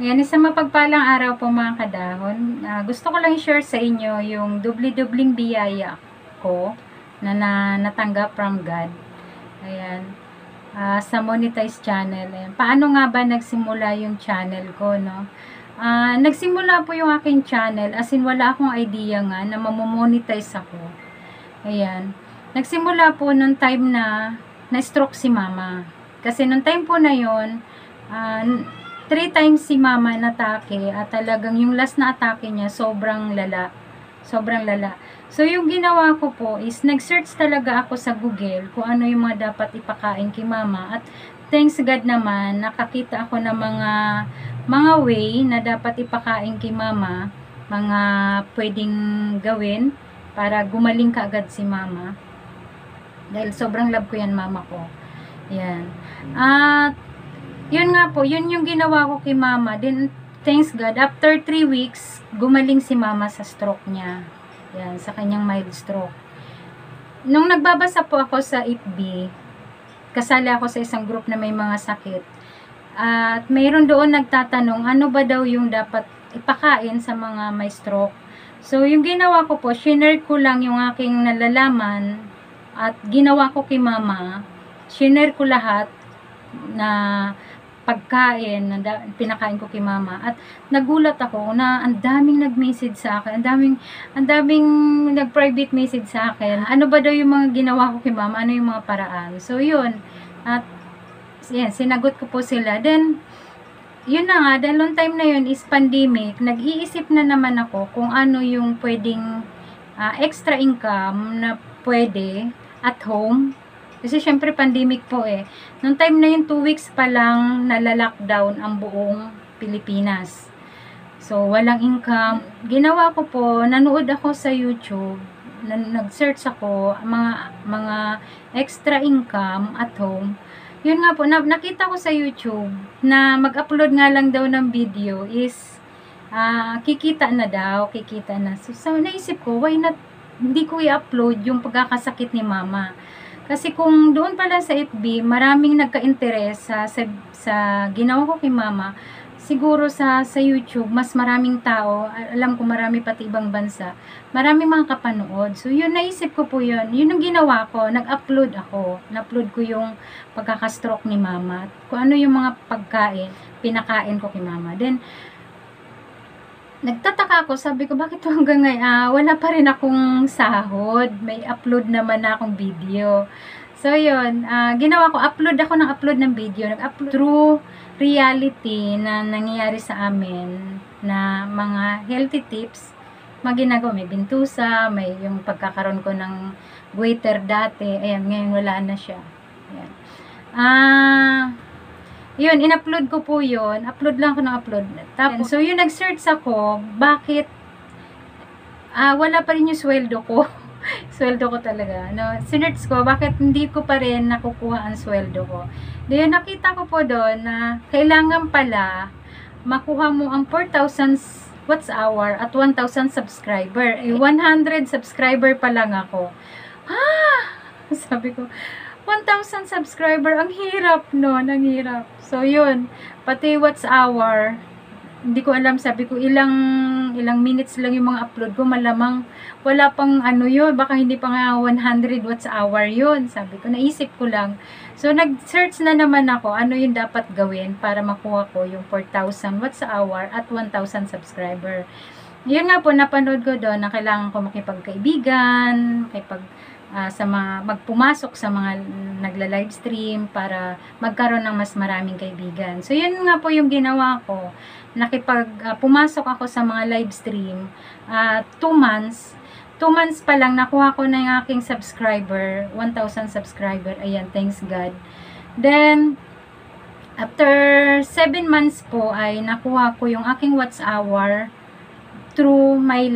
Ayan, isang mapagpalang araw po mga kadahon. Ah, gusto ko lang i-share sa inyo yung dubli-dubling biyaya ko na, na natanggap from God. Ayan. Ah, sa monetized channel. Ayan. Paano nga ba nagsimula yung channel ko, no? Ah, nagsimula po yung aking channel as in wala akong idea nga na mamomonetize ako. Ayan. Nagsimula po nung time na na-stroke si mama. Kasi nung time po na yon ah, three times si mama natake at talagang yung last na atake niya sobrang lala. Sobrang lala. So yung ginawa ko po is nag-search talaga ako sa Google kung ano yung mga dapat ipakain kay mama at thanks God naman nakakita ako ng mga mga way na dapat ipakain kay mama, mga pwedeng gawin para gumaling kaagad si mama. Dahil sobrang love ko yan mama ko. Yan. At yun nga po, yun yung ginawa ko kay mama. Then, thanks God, after 3 weeks, gumaling si mama sa stroke niya. Yan, sa kanyang mild stroke. Nung nagbabasa po ako sa FB, kasali ako sa isang group na may mga sakit. At mayroon doon nagtatanong, ano ba daw yung dapat ipakain sa mga may stroke. So, yung ginawa ko po, shinare ko lang yung aking nalalaman at ginawa ko kay mama. Shinare ko lahat na pagkain na pinakain ko kay mama. At nagulat ako na ang daming nag-message sa akin ang daming ang daming nag-private message sa akin. Ano ba daw yung mga ginawa ko kay mama? Ano yung mga paraan? So yun. At yan sinagot ko po sila. Then yun na nga dahil long time na yun is pandemic nag-iisip na naman ako kung ano yung pwedeng uh, extra income na pwede at home kasi syempre pandemic po eh. Nung time na yun, 2 weeks pa lang nala-lockdown ang buong Pilipinas. So, walang income. Ginawa ko po, nanood ako sa YouTube, nag-search ako, mga, mga extra income at home. Yun nga po, na, nakita ko sa YouTube na mag-upload nga lang daw ng video is uh, kikita na daw, kikita na. So, so naisip ko, why not hindi ko i-upload yung pagkakasakit ni mama. Kasi kung doon pala sa FB, maraming nagka-interes sa, sa, sa ginawa ko kay mama, siguro sa, sa YouTube, mas maraming tao, alam ko marami pati ibang bansa, maraming mga kapanood. So, yun, naisip ko po yun. Yun yung ginawa ko, nag-upload ako. Na-upload ko yung pagkakastroke ni mama. Kung ano yung mga pagkain, pinakain ko kay mama. Then, nagtataka ako, sabi ko, bakit hanggang ngayon, ah, wala pa rin akong sahod. May upload naman na akong video. So, yun, ah, ginawa ko, upload ako ng upload ng video. Nag-upload through reality na nangyayari sa amin na mga healthy tips. Mga ginagawa, may bintusa, may yung pagkakaroon ko ng waiter dati. Ayan, ngayon wala na siya. Ayan. Ah, yun, in-upload ko po yun. Upload lang ako ng upload. Tapos, so yun, nag-search ako, bakit ah, wala pa rin yung sweldo ko. sweldo ko talaga. No, sinerch ko, bakit hindi ko pa rin nakukuha ang sweldo ko. Then, nakita ko po doon na kailangan pala makuha mo ang 4,000 watts hour at 1,000 subscriber. Eh, 100 subscriber pa lang ako. Ah! Sabi ko, 1,000 subscriber, ang hirap no, ang hirap. So, yun, pati watts hour, hindi ko alam, sabi ko, ilang ilang minutes lang yung mga upload ko, malamang wala pang ano yun, baka hindi pa nga 100 watts hour yun, sabi ko, naisip ko lang. So, nag-search na naman ako, ano yung dapat gawin para makuha ko yung 4,000 watts hour at 1,000 subscriber. Yun nga po, napanood ko doon na kailangan ko makipagkaibigan, makipag uh, sa mga magpumasok sa mga nagla-live stream para magkaroon ng mas maraming kaibigan. So yun nga po yung ginawa ko. Nakipag uh, pumasok ako sa mga live stream uh, two months 2 months pa lang nakuha ko na yung aking subscriber 1,000 subscriber ayan thanks God then after 7 months po ay nakuha ko yung aking watch hour through my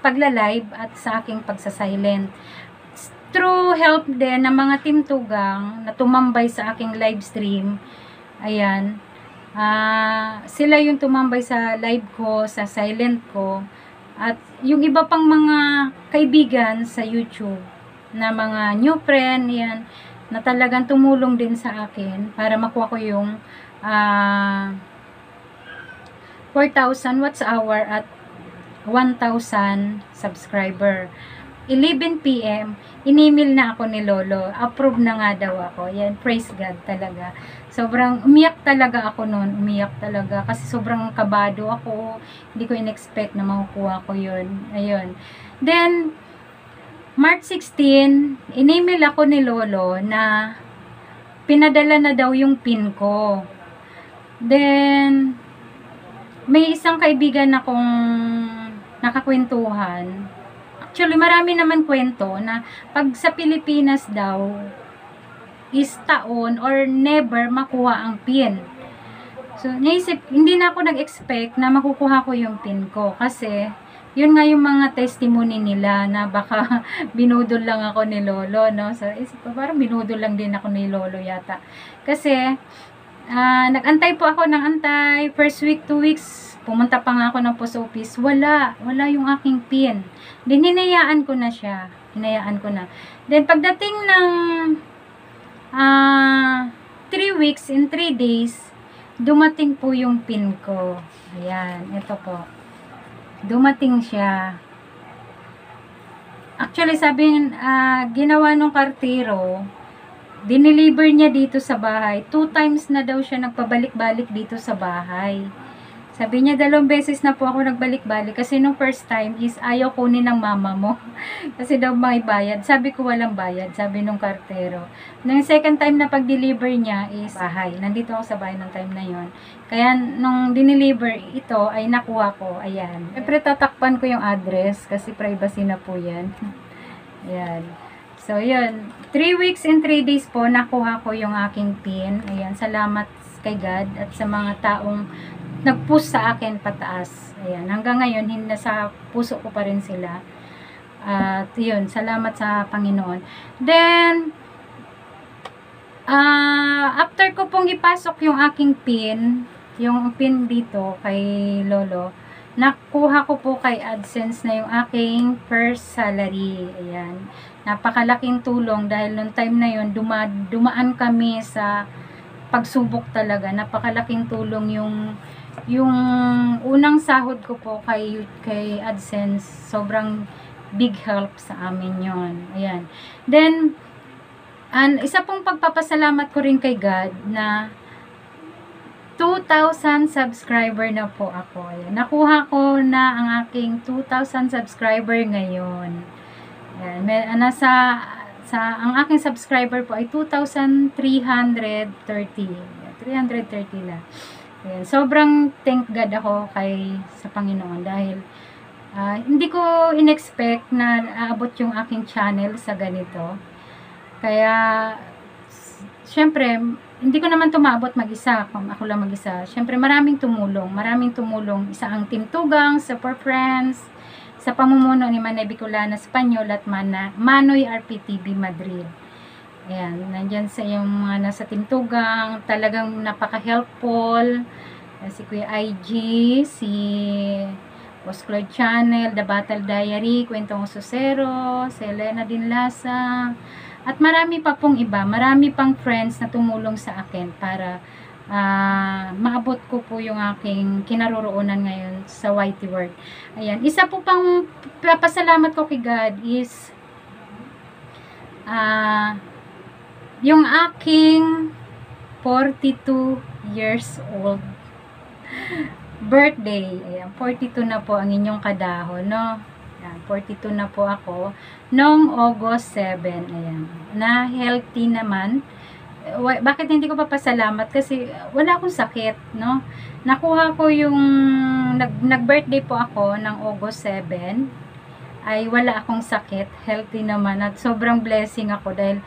pagla-live at sa aking pagsa-silent through help din ng mga team tugang na tumambay sa aking live stream. Ayan. Uh, sila yung tumambay sa live ko, sa silent ko. At yung iba pang mga kaibigan sa YouTube na mga new friend, yan, na talagang tumulong din sa akin para makuha ko yung uh, 4,000 watts hour at 1,000 subscriber. 11 p.m., inimil na ako ni Lolo. Approve na nga daw ako. Yan, praise God talaga. Sobrang umiyak talaga ako noon. Umiyak talaga. Kasi sobrang kabado ako. Hindi ko in-expect na makukuha ko yun. Ayun. Then, March 16, inimil ako ni Lolo na pinadala na daw yung pin ko. Then, may isang kaibigan akong nakakwentuhan. Actually, marami naman kwento na pag sa Pilipinas daw, is taon or never makuha ang pin. So, naisip, hindi na ako nag-expect na makukuha ko yung pin ko. Kasi, yun nga yung mga testimony nila na baka binudol lang ako ni Lolo, no? So, isip ko, parang binudol lang din ako ni Lolo yata. Kasi, uh, nag-antay po ako ng antay. First week, two weeks, pumunta pa nga ako ng post office. Wala. Wala yung aking pin. Then, hinayaan ko na siya. Hinayaan ko na. Then, pagdating ng uh, 3 weeks in 3 days, dumating po yung pin ko. Ayan. Ito po. Dumating siya. Actually, sabi, uh, ginawa nung kartero, dineliver niya dito sa bahay. Two times na daw siya nagpabalik-balik dito sa bahay. Sabi niya, dalawang beses na po ako nagbalik-balik kasi nung first time is ayaw kunin ng mama mo. kasi daw may bayad. Sabi ko walang bayad, sabi nung kartero. Nung second time na pag-deliver niya is bahay. Nandito ako sa bahay ng time na yon. Kaya nung dineliver ito ay nakuha ko. Ayan. Siyempre tatakpan ko yung address kasi privacy na po yan. Ayan. So, yun. 3 weeks and 3 days po, nakuha ko yung aking pin. Ayan, salamat kay God at sa mga taong nag-push sa akin pataas. Ayan, hanggang ngayon, hindi sa puso ko pa rin sila. At yun, salamat sa Panginoon. Then, uh, after ko pong ipasok yung aking pin, yung pin dito kay Lolo, nakuha ko po kay AdSense na yung aking first salary. Ayan. Napakalaking tulong dahil noong time na yun, duma, dumaan kami sa pagsubok talaga. Napakalaking tulong yung yung unang sahod ko po kay, kay AdSense. Sobrang big help sa amin yon Ayan. Then, an, isa pong pagpapasalamat ko rin kay God na 2,000 subscriber na po ako. Ayan. Nakuha ko na ang aking 2,000 subscriber ngayon. Ayan. Ah, nasa, sa, ang aking subscriber po ay 2,330. 330 na. Ayan. Sobrang thank God ako kay sa Panginoon dahil uh, hindi ko inexpect na aabot yung aking channel sa ganito. Kaya, syempre, hindi ko naman tumabot mag-isa, kung ako lang mag-isa. Siyempre, maraming tumulong. Maraming tumulong. Isa ang Team Tugang, Super Friends, sa pamumuno ni Manay Bicolana Espanyol at Mana, Manoy RPTV Madrid. Ayan, nandyan sa yung mga nasa Team Tugang, talagang napaka-helpful. Si Kuya IG, si Boss Claude Channel, The Battle Diary, Kwentong Susero, si Elena Dinlasa, at marami pa pong iba, marami pang friends na tumulong sa akin para uh, maabot ko po yung aking kinaroroonan ngayon sa YT World. Ayan. Isa po pang papasalamat ko kay God is uh, yung aking 42 years old birthday. Ayan, 42 na po ang inyong kadahon, no? Ayan, 42 na po ako. Noong August 7, ayan, na healthy naman. Bakit hindi ko papasalamat? Kasi wala akong sakit, no? Nakuha ko yung, nag, nag-birthday po ako ng August 7, ay wala akong sakit, healthy naman, at sobrang blessing ako dahil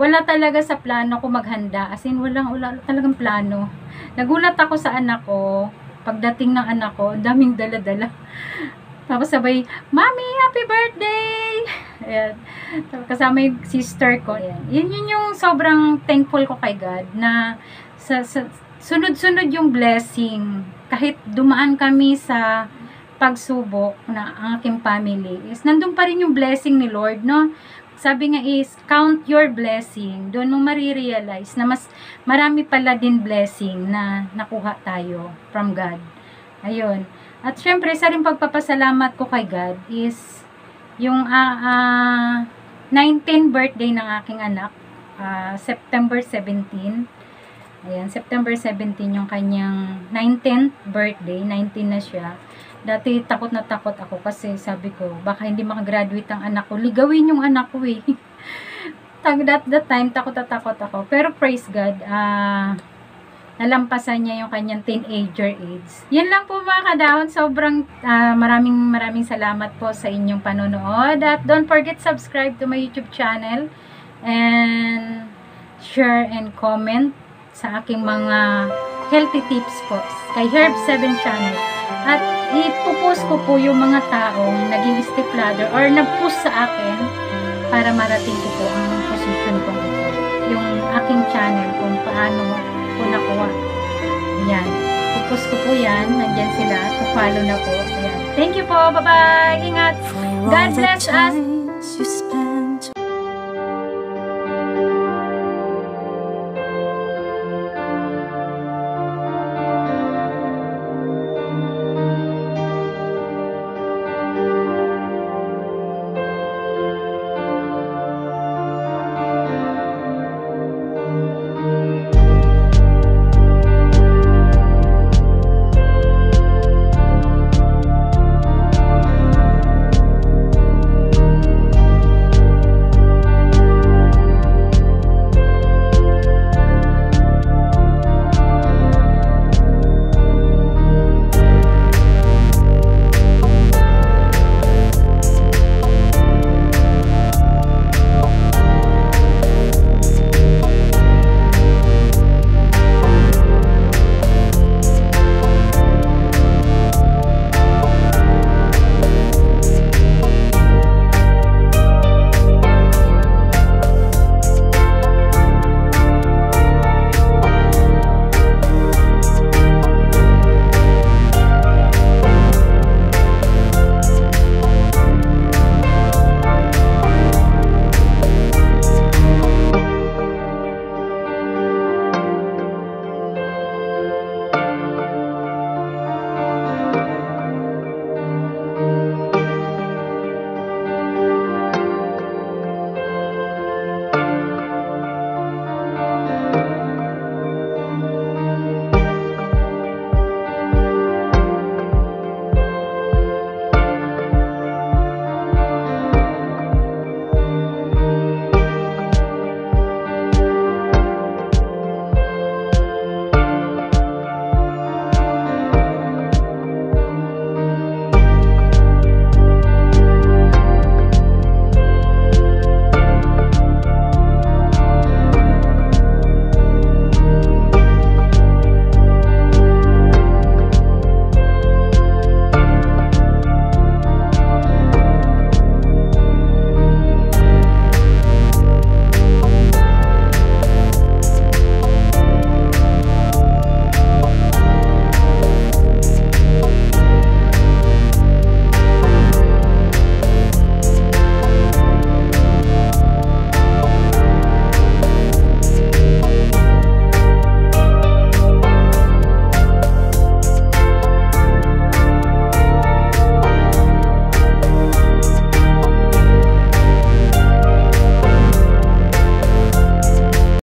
wala talaga sa plano ko maghanda, as in walang, wala talagang plano. Nagulat ako sa anak ko, pagdating ng anak ko, daming dala-dala. Tapos sabay, Mami, happy birthday! Ayan. Kasama yung sister ko. Ayan. Yun yun yung sobrang thankful ko kay God na sa, sa sunod-sunod yung blessing. Kahit dumaan kami sa pagsubok na ang aking family is nandun pa rin yung blessing ni Lord, no? Sabi nga is, count your blessing. Doon mo marirealize na mas marami pala din blessing na nakuha tayo from God. Ayun. At syempre, sa rin pagpapasalamat ko kay God is yung ah ah, 19 birthday ng aking anak, ah, September 17. Ayan, September 17 yung kanyang 19th birthday, 19 na siya. Dati takot na takot ako kasi sabi ko, baka hindi makagraduate ang anak ko. Ligawin yung anak ko eh. Tag that, that time, takot na takot ako. Pero praise God, ah, nalampasan niya yung kanyang teenager age. Yan lang po mga kadahon. Sobrang ah, maraming maraming salamat po sa inyong panonood. At don't forget subscribe to my YouTube channel. And share and comment sa aking mga healthy tips po kay Herb7 channel. At ipupost ko po yung mga taong naging stepladder or nag-post sa akin para marating ko po ang position ko. Yung aking channel kung paano ko nakuha. Yan. Pupus ko po yan. Nandyan sila. To follow na po. Ayan. Thank you po. Bye-bye. Ingat. God bless us.